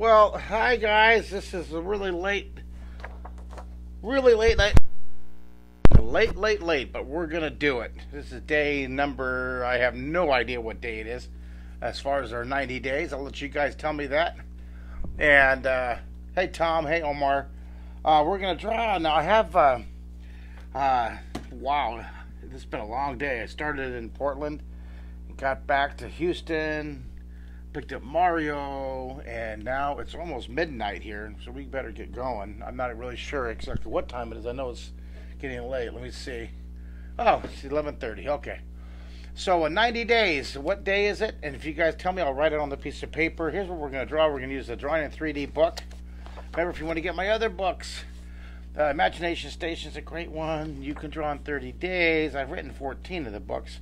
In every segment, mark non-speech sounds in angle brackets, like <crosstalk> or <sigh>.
Well, hi guys. This is a really late, really late night. Late, late, late, but we're gonna do it. This is day number. I have no idea what day it is, as far as our 90 days. I'll let you guys tell me that. And uh, hey, Tom. Hey, Omar. Uh, we're gonna draw now. I have. Uh, uh, wow, this has been a long day. I started in Portland, got back to Houston, picked up Mario, and now it's almost midnight here, so we better get going. I'm not really sure exactly what time it is. I know it's getting late. Let me see. Oh, it's 11:30. Okay. So, in 90 days, what day is it? And if you guys tell me, I'll write it on the piece of paper. Here's what we're going to draw. We're going to use the Drawing in 3D book. Remember, if you want to get my other books, uh, Imagination Station is a great one. You can draw in 30 days. I've written 14 of the books.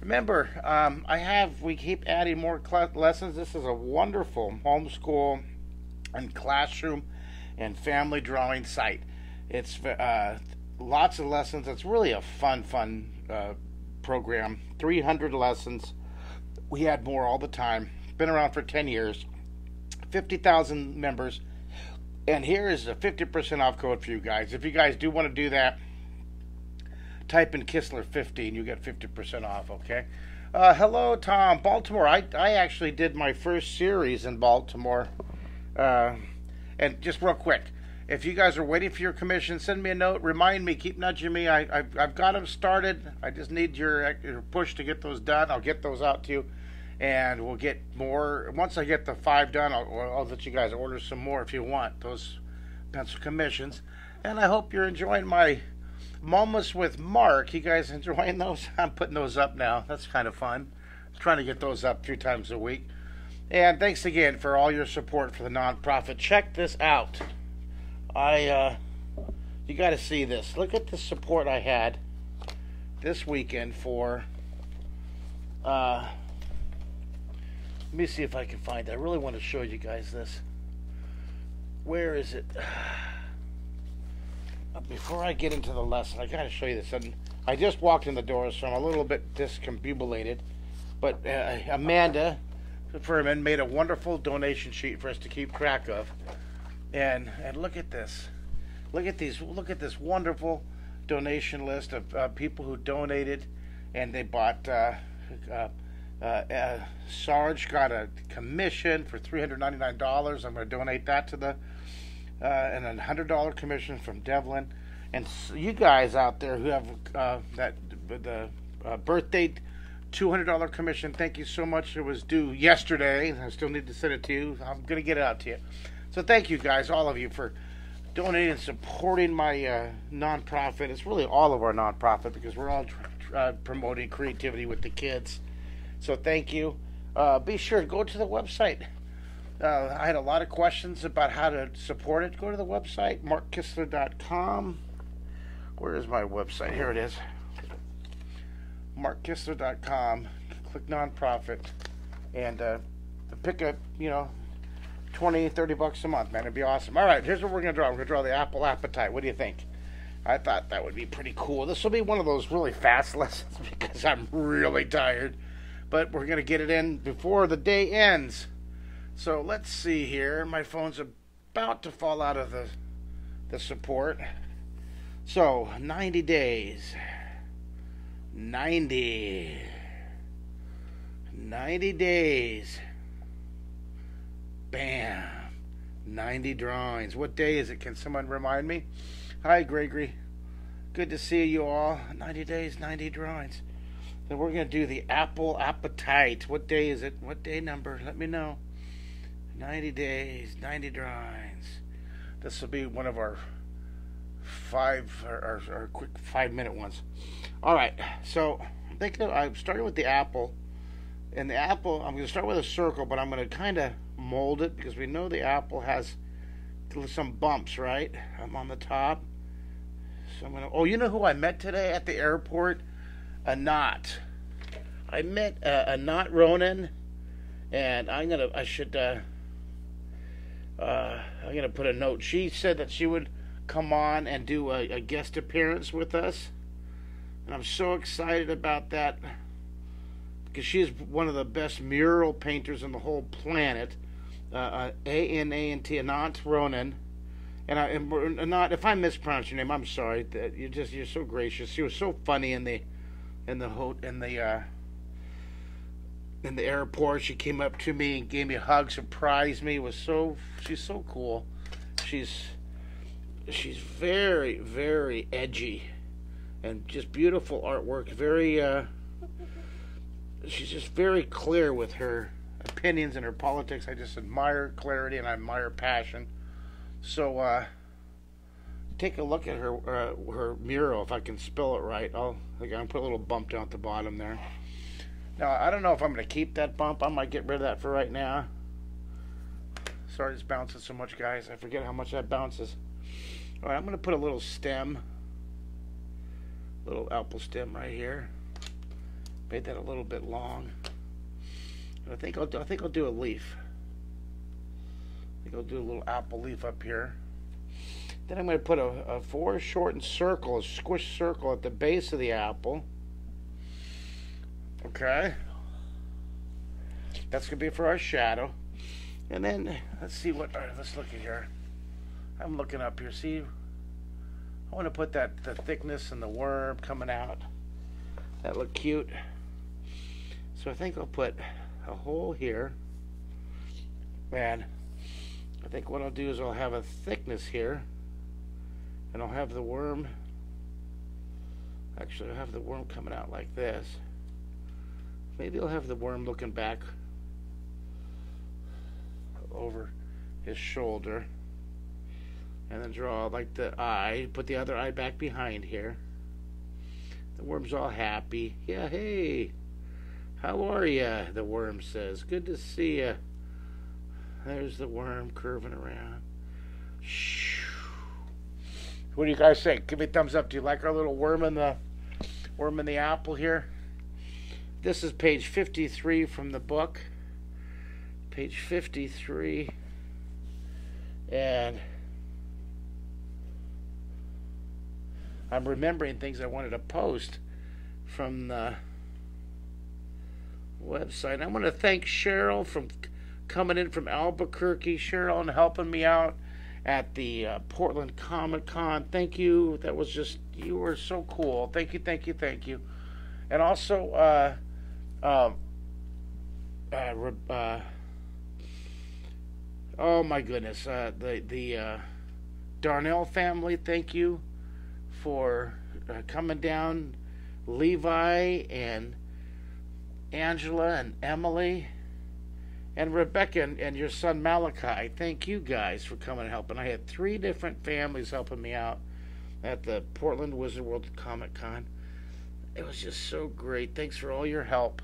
Remember, um, I have, we keep adding more lessons. This is a wonderful homeschool and classroom and family drawing site. It's uh, lots of lessons. It's really a fun, fun uh, program. 300 lessons. We add more all the time. Been around for 10 years. 50,000 members. And here is a 50% off code for you guys. If you guys do want to do that, type in Kistler 50 and you get 50% off, okay? Uh, hello, Tom. Baltimore. I, I actually did my first series in Baltimore. Uh, and just real quick, if you guys are waiting for your commission, send me a note. Remind me. Keep nudging me. I, I've, I've got them started. I just need your, your push to get those done. I'll get those out to you. And we'll get more. Once I get the five done, I'll, I'll let you guys order some more if you want those pencil commissions. And I hope you're enjoying my moments with Mark. You guys enjoying <laughs> those? I'm putting those up now. That's kind of fun. trying to get those up three times a week. And thanks again for all your support for the nonprofit. Check this out. I, uh, you got to see this. Look at the support I had this weekend for. Uh, let me see if I can find it. I really want to show you guys this. Where is it? <sighs> Before I get into the lesson, I got to show you this. And I just walked in the door, so I'm a little bit discombobulated. But uh, Amanda Furman made a wonderful donation sheet for us to keep track of. And and look at this. Look at these. Look at this wonderful donation list of uh, people who donated, and they bought. Uh, uh, uh, Sarge got a commission for three hundred ninety nine dollars. I'm going to donate that to the uh, and a hundred dollar commission from Devlin. And you guys out there who have uh, that the uh, birthday two hundred dollar commission, thank you so much. It was due yesterday. I still need to send it to you. I'm going to get it out to you. So thank you guys, all of you, for donating and supporting my uh, nonprofit. It's really all of our nonprofit because we're all uh, promoting creativity with the kids. So thank you. Uh, be sure to go to the website. Uh, I had a lot of questions about how to support it. Go to the website, markkistler.com. Where is my website? Here it is. markkistler.com. Click nonprofit and uh, pick up, you know, 20, 30 bucks a month, man. It'd be awesome. All right, here's what we're going to draw. We're going to draw the apple appetite. What do you think? I thought that would be pretty cool. This will be one of those really fast <laughs> lessons because I'm really tired. But we're going to get it in before the day ends. So let's see here. My phone's about to fall out of the the support. So 90 days. 90. 90 days. Bam. 90 drawings. What day is it? Can someone remind me? Hi, Gregory. Good to see you all. 90 days, 90 drawings. Then we're going to do the apple appetite. What day is it? What day number? Let me know. 90 days, 90 drawings. This will be one of our five or, or, or quick five minute ones. All right, so I'm thinking of, I'm starting with the apple. And the apple, I'm going to start with a circle, but I'm going to kind of mold it because we know the apple has some bumps, right? I'm on the top. So I'm going to, oh, you know who I met today at the airport? Anat. I met uh, Anat Ronen, and I'm going to, I should, uh, uh, I'm to put a note. She said that she would come on and do a, a guest appearance with us. And I'm so excited about that because she is one of the best mural painters on the whole planet. uh, uh, A N A N T Anant Ronen. And I and Anant, if I mispronounce your name, I'm sorry. That you're just you're so gracious. She was so funny in the in the in the uh, in the airport. She came up to me and gave me a hug, surprised me. It was so she's so cool. She's she's very very edgy and just beautiful artwork. Very uh, she's just very clear with her opinions and her politics. I just admire clarity and I admire passion. So uh, take a look at her uh, her mural if I can spell it right. I'll again put a little bump down at the bottom there. Now I don't know if I'm going to keep that bump. I might get rid of that for right now. Sorry, it's bouncing so much, guys. I forget how much that bounces. All right, I'm going to put a little stem, little apple stem right here. Made that a little bit long. And I think I'll do, I think I'll do a leaf. I think I'll do a little apple leaf up here. Then I'm going to put a, a foreshortened circle, a squished circle at the base of the apple. Okay. That's going to be for our shadow. And then, let's see what, all right, let's look at here. I'm looking up here. See, I want to put that, the thickness and the worm coming out. That look cute. So I think I'll put a hole here. And I think what I'll do is I'll have a thickness here. And I'll have the worm, actually I'll have the worm coming out like this. Maybe I'll have the worm looking back over his shoulder. And then draw like the eye, put the other eye back behind here. The worm's all happy. Yeah, hey, how are ya? The worm says. Good to see ya. There's the worm curving around. What do you guys think? Give me a thumbs up. Do you like our little worm in the worm in the apple here? This is page 53 from the book. Page 53. And I'm remembering things I wanted to post from the website. I want to thank Cheryl from coming in from Albuquerque. Cheryl and helping me out at the uh, Portland Comic Con. Thank you. That was just you were so cool. Thank you, thank you, thank you. And also, uh, um, uh, uh, oh my goodness, uh, the the uh, Darnell family. Thank you for uh, coming down, Levi and Angela and Emily and Rebecca and, and, your son Malachi. Thank you guys for coming and helping. I had three different families helping me out at the Portland Wizard World Comic Con. It was just so great. Thanks for all your help.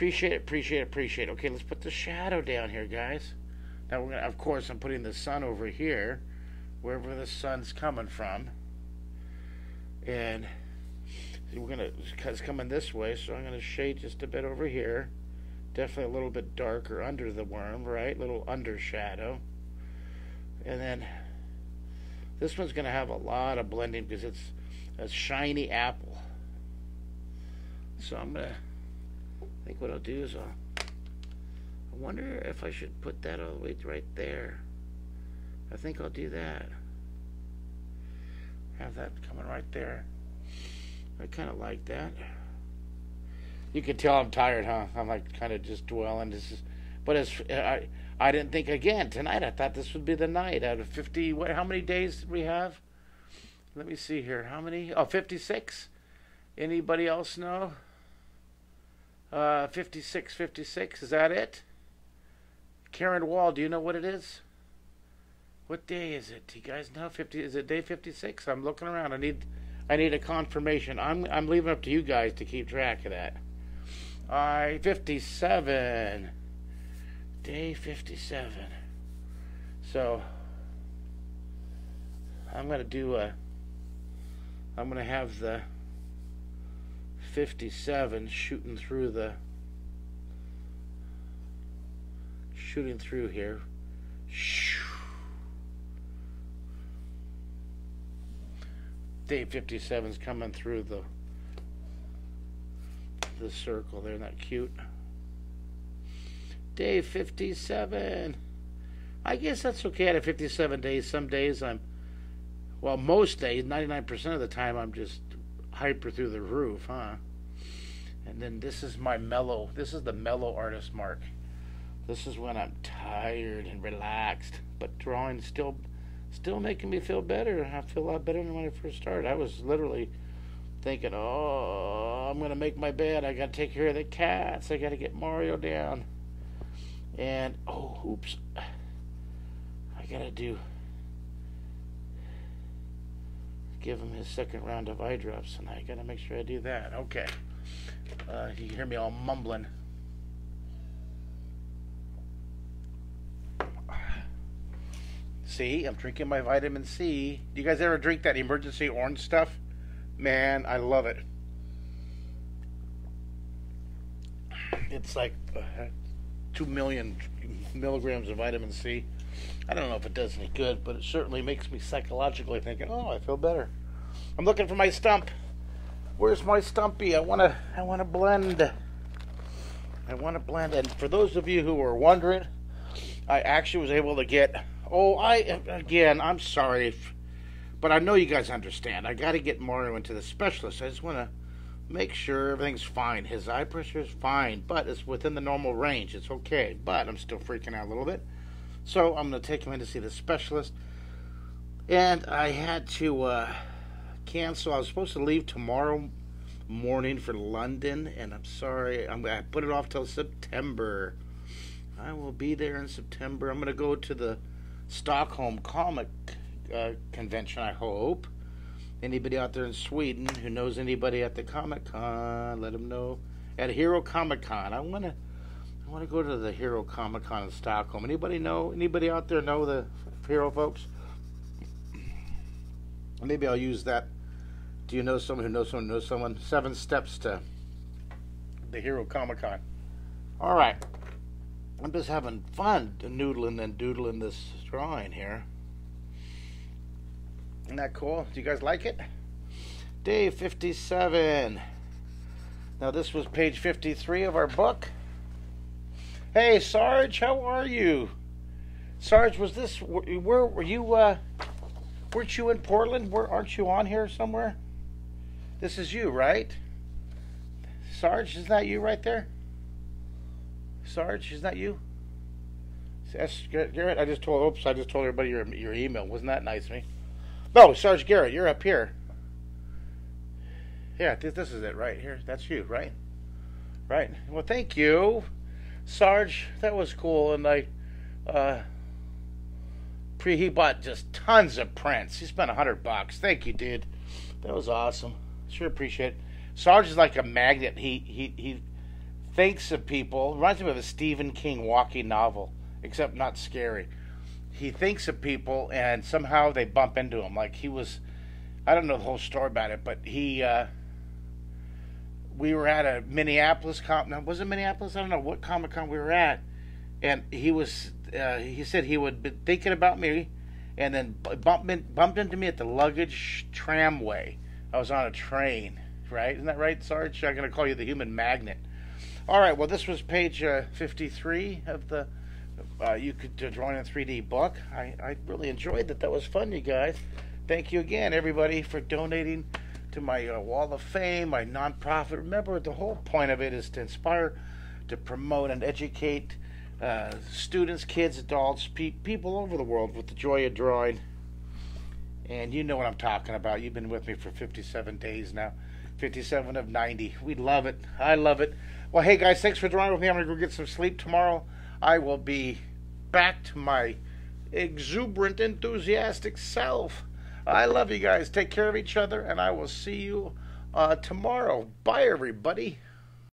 Appreciate it, appreciate it, appreciate. Okay, let's put the shadow down here, guys. Now we're gonna, of course, I'm putting the sun over here, wherever the sun's coming from, and we're gonna it's coming this way, so I'm gonna shade just a bit over here. Definitely a little bit darker under the worm, right? Little under shadow. And then this one's gonna have a lot of blending because it's a shiny apple. So I'm gonna think what I'll do is I'll I wonder if I should put that all the way right there. I think I'll do that. Have that coming right there. I kind of like that. You can tell I'm tired, huh? I'm like kind of just dwelling. This is, but as I, I didn't think again tonight. I thought this would be the night out of 50. What? How many days did we have? Let me see here. How many? Oh, 56. Anybody else know? Uh, 56, 56. Is that it? Karen Wall, do you know what it is? What day is it? Do you guys know? 50. Is it day 56? I'm looking around. I need. I need a confirmation. I'm I'm leaving up to you guys to keep track of that. I 57. Day 57. So I'm going to do a I'm going to have the 57 shooting through the shooting through here. Day 57 is coming through the the circle there. Isn't cute? Day 57. I guess that's okay at 57 days. Some days I'm, well, most days, 99% of the time, I'm just hyper through the roof, huh? And then this is my mellow, this is the mellow artist mark. This is when I'm tired and relaxed, but drawing still still making me feel better. I feel a lot better than when I first started. I was literally thinking, "Oh, I'm gonna make my bed. I gotta take care of the cats. I gotta get Mario down." And oh, oops, I gotta do give him his second round of eye drops, and I gotta make sure I do that. Okay, uh, you hear me all mumbling. See, I'm drinking my vitamin C. Do you guys ever drink that emergency orange stuff? Man, I love it. It's like uh, 2 million milligrams of vitamin C. I don't know if it does any good, but it certainly makes me psychologically thinking, oh, I feel better. I'm looking for my stump. Where's my stumpy? I want to I want to blend. I want to blend. And for those of you who are wondering, I actually was able to get Oh, I again, I'm sorry, if, but I know you guys understand. I got to get Mario into the specialist. I just want to make sure everything's fine. His eye pressure is fine, but it's within the normal range. It's okay, but I'm still freaking out a little bit. So I'm going to take him in to see the specialist. And I had to uh, cancel. I was supposed to leave tomorrow morning for London, and I'm sorry. I'm, I put it off till September. I will be there in September. I'm going to go to the Stockholm Comic uh, Convention, I hope. Anybody out there in Sweden who knows anybody at the Comic Con, let them know. At Hero Comic Con, I want to. I want to go to the Hero Comic Con in Stockholm. Anybody know? Anybody out there know the Hero folks? Maybe I'll use that. Do you know someone who knows someone who knows someone? Seven steps to the Hero Comic Con. All right. I'm just having fun noodling and doodling this drawing here. Isn't that cool? Do you guys like it? Day 57. Now this was page 53 of our book. Hey Sarge, how are you? Sarge, was this where were you uh weren't you in Portland? Where aren't you on here somewhere? This is you, right? Sarge, is that you right there? Sarge, is that you? S. Garrett, I just told. Oops, I just told everybody your your email. Wasn't that nice of me? No, Sarge Garrett, you're up here. Yeah, this, this is it right here. That's you, right? Right. Well, thank you, Sarge. That was cool, and I. Uh, pre he bought just tons of prints. He spent a hundred bucks. Thank you, dude. That was awesome. Sure appreciate it. Sarge is like a magnet. He he he thinks of people. Reminds me of a Stephen King walking novel, except not scary. He thinks of people, and somehow they bump into him. Like he was, I don't know the whole story about it, but he. Uh, we were at a Minneapolis comp. No, was it Minneapolis? I don't know what Comic Con we were at, and he was. Uh, he said he would be thinking about me, and then bumped bumped into me at the luggage tramway. I was on a train, right? Isn't that right, Sarge? I'm gonna call you the human magnet. All right. Well, this was page uh, 53 of the. Uh, you could uh, draw in a 3D book. I, I really enjoyed that. That was fun, you guys. Thank you again, everybody, for donating to my uh, Wall of Fame, my nonprofit. Remember, the whole point of it is to inspire, to promote, and educate uh, students, kids, adults, pe- people over the world with the joy of drawing. And you know what I'm talking about. You've been with me for 57 days now. 57 of 90. We love it. I love it. Well, hey guys, thanks for drawing with me. I'm gonna go get some sleep tomorrow. I will be back to my exuberant, enthusiastic self. I love you guys. Take care of each other, and I will see you uh, tomorrow. Bye, everybody.